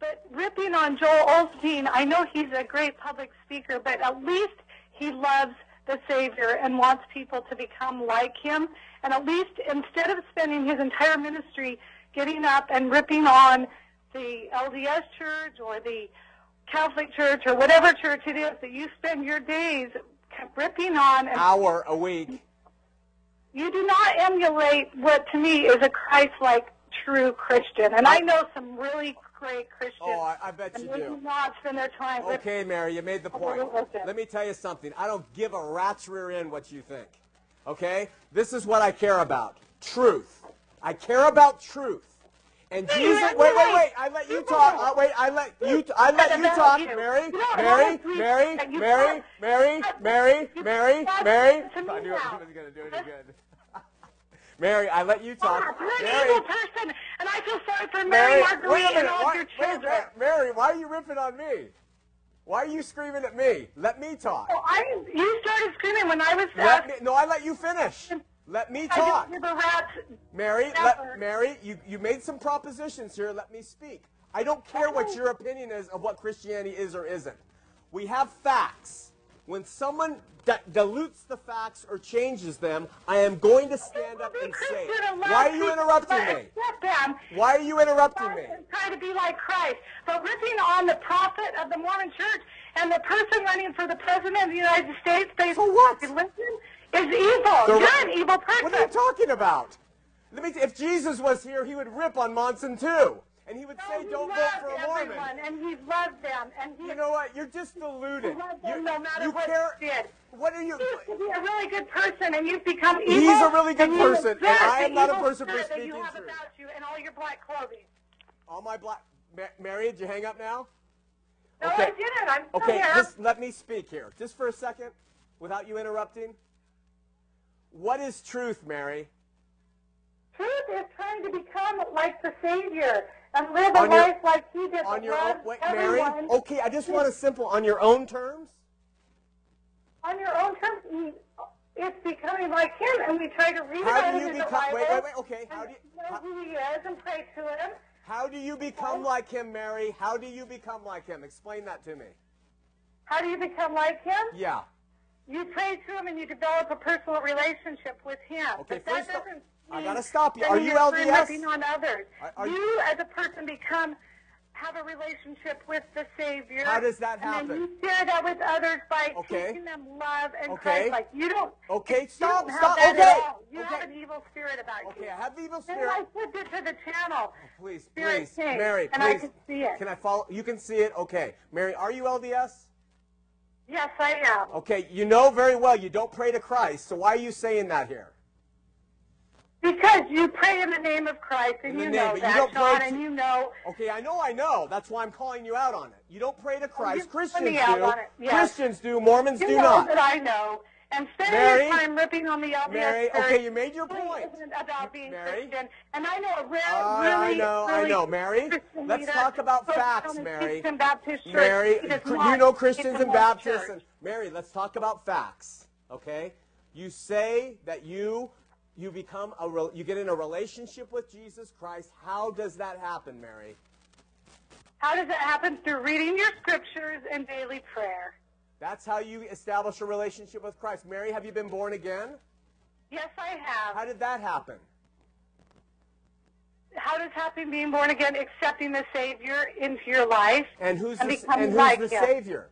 But ripping on Joel Osteen, I know he's a great public speaker, but at least he loves the Savior and wants people to become like him. And at least instead of spending his entire ministry getting up and ripping on the LDS church or the Catholic church or whatever church it is that you spend your days ripping on and Hour a week. you do not emulate what to me is a Christ-like true Christian. And I know some really great Christians. Oh, I, I bet and you do. spend their time ripping Okay, Mary, you made the point. Let me tell you something. I don't give a rat's rear end what you think. Okay? This is what I care about. Truth. I care about truth. And Jesus, wait, wait, wait. I let you talk. Uh, wait, I let you. I let you talk. Mary, Mary, Mary, Mary. Mary, Mary, Mary, Mary. I knew he was gonna do any good. Mary, I let you ah, talk. Stop. You're an Mary, evil person, and I feel sorry for Mary, Mary, Marguerite and minute. all Why- your children. Mary, why are you ripping on me? Why are you screaming at me? Let me talk. Well, I, you started screaming when I was uh, Let me, no, I let you finish. Let me I talk. didn't give a rat's. Mary, let, Mary, you, you made some propositions here. Let me speak. I don't care what your opinion is of what Christianity is or isn't. We have facts. When someone di- dilutes the facts or changes them, I am going to stand up and say, Why are you interrupting me? Why are you interrupting me? and try to be like Christ. But ripping on the prophet of the Mormon church and the person running for the president of the United States based So what? on religion is evil. You're an evil person. What are you talking about? Let me. T- if Jesus was here, he would rip on Monson too, and he would No, say, "Don't vote for a Mormon." everyone, and he loved them, and he You know what? You're just deluded. You, no matter you what care. he did. What are you? He used to be a really good person, and you've become evil. He's a really good and person, and I am not a person for speaking you have truth. about you and all your black clothing. All my black. Ma- Mary, did you hang up now? No, Okay. I didn't. I'm still Okay, here. just let me speak here, just for a second, without you interrupting. What is truth, Mary? Truth is trying to become like the Savior and live On a your- life like He did. On your own, wait, Mary. Okay, I just want a simple. On your own terms. On your own terms, it's becoming like Him, and we try to read How about do you in the become? Bible. Wait, wait, wait. Okay, how do you? know How, who He is and pray to Him. how do you become like him, Mary? How do you become like him? Explain that to me. How do you become like Him? Yeah. You pray to Him and you develop a personal relationship with Him. Okay, but that doesn't I gotta stop you. Are you you're LDS? on others. Are- are you, you- as a person, become have a relationship with the Savior. How does that and happen? then you share that with others by Okay. teaching them love and Okay. Christ. Like you don't. Okay, you stop, have stop, okay. You okay. have an evil spirit about Okay, you. I have the evil Then I spirit. flipped it to the channel. Oh, please, Spirit please, King, Mary, and I please. can see it. Can I follow? You can see it. Okay, Mary, are you LDS? Yes, I am. Okay, you know very well you don't pray to Christ, so why are you saying that here? Because you pray in the name of Christ, and you name, know you that, Sean, to- and you know. Okay, I know, I know. That's why I'm calling you out on it. You don't pray to Christ. you're Christians calling me out do. on it, yes. Christians do. Mormons You do know not. that I know. And spending Mary? your time ripping on the Mary, okay, you made your point. about being Mary? Christian. And I know a rare, ah, I- really, I know, I know. Mary, Christian let's talk about facts, Mary. Baptist church. Mary, He does cr- not you know Christians and Baptists. And Mary, let's talk about facts. Okay, you say that you you become a re- you get in a relationship with Jesus Christ. How does that happen, Mary? How does it happen? Through reading your scriptures and daily prayer. That's how you establish a relationship with Christ. Mary, have you been born again? Yes, I have. How did that happen? How does happen being born again, accepting the Savior into your life? And who's And the, and who's like the. Savior?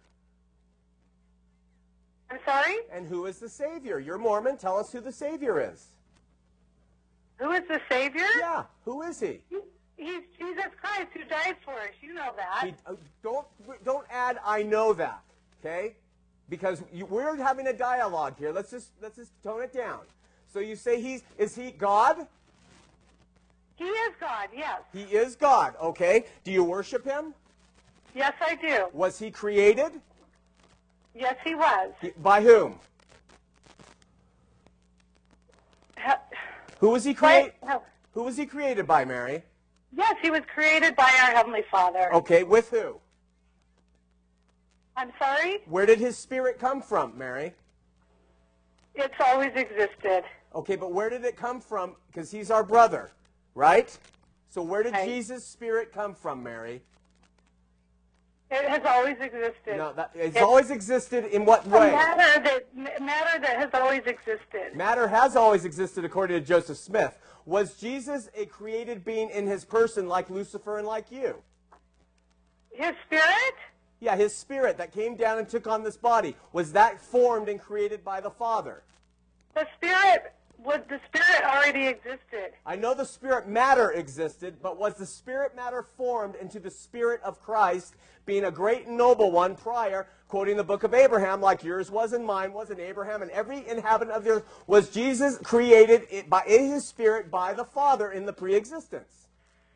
I'm sorry? And who is the Savior? You're Mormon. Tell us who the Savior is. Who is the Savior? Yeah, who is he? He- He's Jesus Christ who died for us. You know that. He- uh, don't don't add I know that, okay? Because you, we're having a dialogue here. Let's just let's just tone it down. So you say he's is he God? He is God, yes. He is God, okay? Do you worship him? Yes, I do. Was he created? Yes, he was. He- by whom? He- Who was he created? no. Who was he created by, Mary? Yes, he was created by our Heavenly Father. Okay, with who? I'm sorry? Where did his spirit come from, Mary? It's always existed. Okay, but where did it come from? Because he's our brother, right? So where did Right. Jesus' spirit come from, Mary? It has always existed. No, that, it's It- always existed in what way? matter that matter that has always existed. Matter has always existed according to Joseph Smith. Was Jesus a created being in his person like Lucifer and like you? His spirit? Yeah, his spirit that came down and took on this body. Was that formed and created by the Father? The spirit would the spirit already existed. I know the spirit matter existed, but was the spirit matter formed into the spirit of Christ, being a great and noble one prior, quoting the book of Abraham, like yours was and mine was, and Abraham and every inhabitant of the earth? Was Jesus created by in his spirit by the Father in the pre-existence?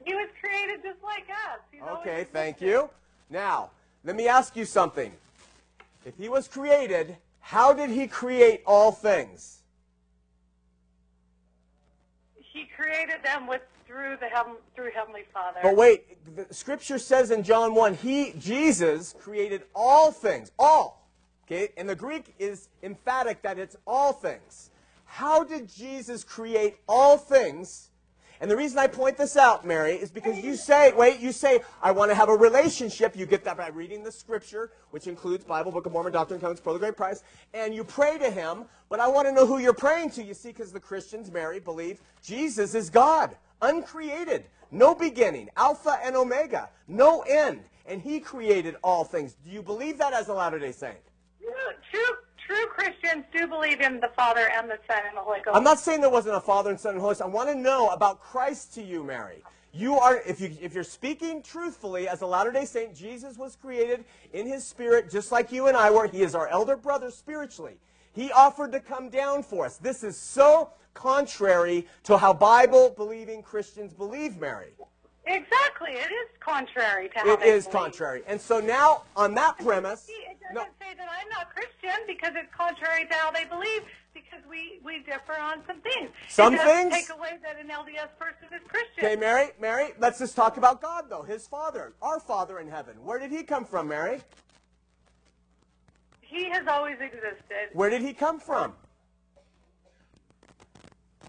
He was created just like us. He's Okay, thank you. Now, let me ask you something. If he was created, how did he create all things? He created them with through the heaven through Heavenly Father. But wait, the scripture says in John 1, he, Jesus, created all things. All. Okay? And the Greek is emphatic that it's all things. How did Jesus create all things? And the reason I point this out, Mary, is because you say, wait, you say, I want to have a relationship. You get that by reading the scripture, which includes Bible, Book of Mormon, Doctrine and Covenants, Pearl of the Great Price, and you pray to him. But I want to know who you're praying to, you see, because the Christians, Mary, believe Jesus is God, uncreated, no beginning, Alpha and Omega, no end. And he created all things. Do you believe that as a Latter day Saint? Christians do believe in the Father and the Son and the Holy Ghost. I'm not saying there wasn't a Father and Son and Holy Spirit. I want to know about Christ to you, Mary. You are, if you if you're speaking truthfully as a Latter-day Saint, Jesus was created in His Spirit, just like you and I were. He is our elder brother spiritually. He offered to come down for us. This is so contrary to how Bible-believing Christians believe, Mary. Exactly, it is contrary to how It is believe. contrary. And so now, on that premise, It doesn't no, say that I'm not Christian because it's contrary to how they believe because we, we differ on some things. Some it things- take away that an LDS person is Christian. okay, Mary, Mary, let's just talk about God, though. His Father, our Father in heaven. Where did He come from, Mary? He has always existed. Where did he come from?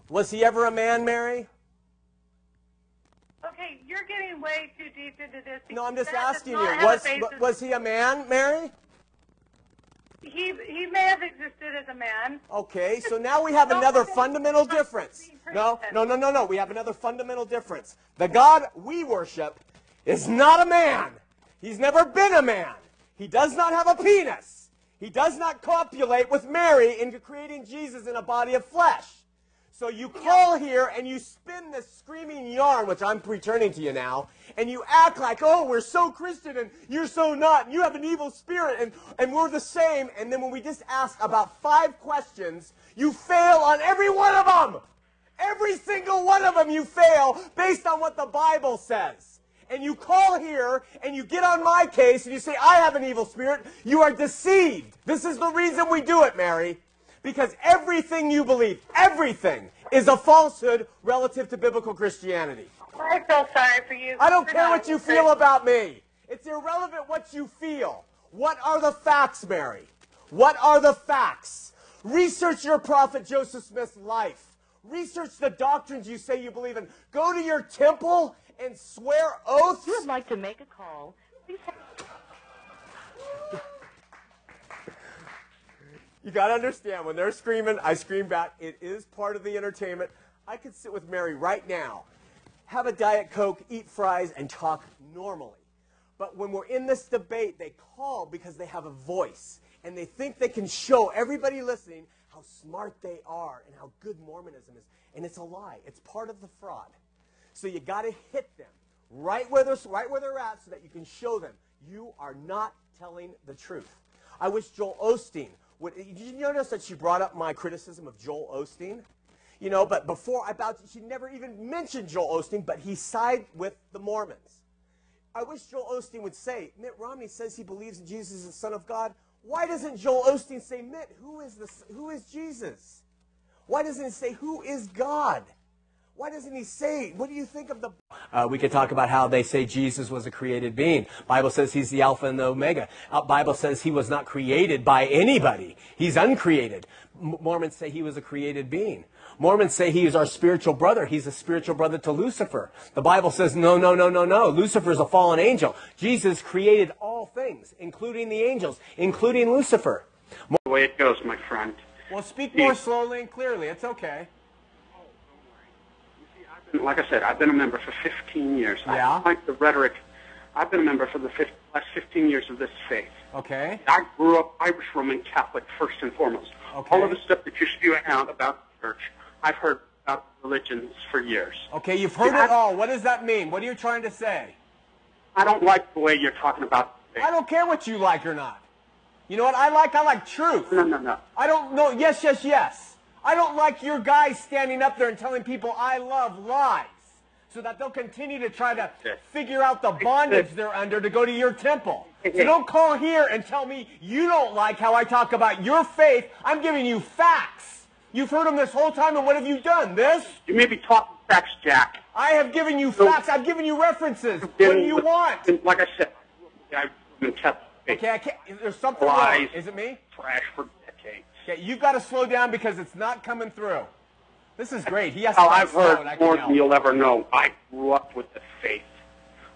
Was he ever a man, Mary? Okay, you're getting way too deep into this. No, I'm just asking you. Was was he a man, Mary? he he may have existed as a man. Okay, so now we have another fundamental difference. No, no, no, no, no. We have another fundamental difference. The God we worship is not a man. He's never been a man. He does not have a penis. He does not copulate with Mary into creating Jesus in a body of flesh. So you call here and you spin this screaming yarn, which I'm returning to you now, and you act like, oh, we're so Christian and you're so not, and you have an evil spirit and, and we're the same. And then when we just ask about five questions, you fail on every one of them. Every single one of them you fail based on what the Bible says. And you call here and you get on my case and you say, I have an evil spirit. You are deceived. This is the reason we do it, Mary. Because everything you believe, everything, is a falsehood relative to biblical Christianity. I feel sorry for you. I don't care what you feel about me. It's irrelevant what you feel. What are the facts, Mary? What are the facts? Research your prophet Joseph Smith's life. Research the doctrines you say you believe in. Go to your temple and swear oaths. you would like to make a call, please You got to understand, when they're screaming, I scream back. It is part of the entertainment. I could sit with Mary right now, have a Diet Coke, eat fries, and talk normally. But when we're in this debate, they call because they have a voice. And they think they can show everybody listening how smart they are and how good Mormonism is. And it's a lie. It's part of the fraud. So you got to hit them right where they're right where they're at, so that you can show them you are not telling the truth. I wish Joel Osteen would. Did you notice that she brought up my criticism of Joel Osteen? You know, but before I about she never even mentioned Joel Osteen, but he sided with the Mormons. I wish Joel Osteen would say, Mitt Romney says he believes in Jesus as the Son of God. Why doesn't Joel Osteen say, Mitt, who is the who is Jesus? Why doesn't he say who is God? Why doesn't he say, what do you think of the uh, we could talk about how they say Jesus was a created being. Bible says he's the Alpha and the Omega. Uh, Bible says he was not created by anybody. He's uncreated. M- Mormons say he was a created being. Mormons say he is our spiritual brother. He's a spiritual brother to Lucifer. The Bible says no, no, no, no, no. Lucifer is a fallen angel. Jesus created all all things, including the angels, including Lucifer. The way it goes, my friend. Well, speak more slowly and clearly. It's okay. Like I said, I've been a member for 15 years. I Yeah? don't like the rhetoric. I've been a member for the fif- last 15 years of this faith. Okay. I grew up Irish Roman Catholic first and foremost. Okay. All of the stuff that you're spewing out about the church, I've heard about religions for years. Okay, you've heard Yeah, it I- all. What does that mean? What are you trying to say? I don't like the way you're talking about faith. I don't care what you like or not. You know what I like? I like truth. No, no, no. I don't know. Yes, yes, yes. I don't like your guys standing up there and telling people I love lies so that they'll continue to try to figure out the bondage they're under to go to your temple. So don't call here and tell me you don't like how I talk about your faith. I'm giving you facts. You've heard them this whole time, and what have you done? This? You may be talking facts, Jack. I have given you So- facts. I've given you references. What do you want? Like I said, I've been Catholic faith. Okay, I can't. There's something wrong. Lies. Is it me? Trash for. Okay, you've got to slow down because it's not coming through. This is great. He has to talk I've heard and I can more than you'll ever know. I grew up with the faith.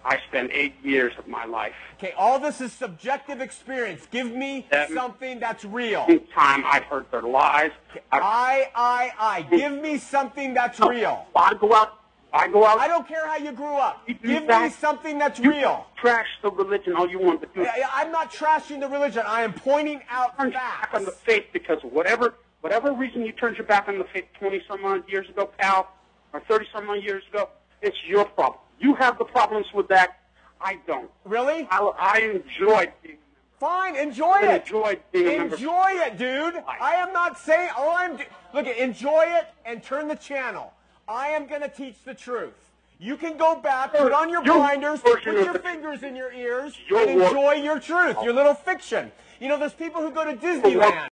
I spent eight years of my life. Okay, all this is subjective experience. Give me something that's real. Time I've heard their lies. I, I, I, I. Give me something that's real. I go out. I go out. I don't care how you grew up. You do Give me something that's real. Trash the religion all you want, but you I- I'm not trashing the religion. I am pointing out turn your back on the faith because whatever whatever reason you turned your back on the faith 20 some odd years ago, pal, or 30 some odd years ago, it's your problem. You have the problems with that. I don't. Really? I, I enjoyed being. Fine, enjoy I it. enjoyed being a member. Enjoy it, dude. I am not saying all I'm. Do- Look, enjoy it and turn the channel. I am going to teach the truth. You can go back, put on your blinders, put your fingers in your ears, and enjoy your truth, your little fiction. You know, there's people who go to Disneyland.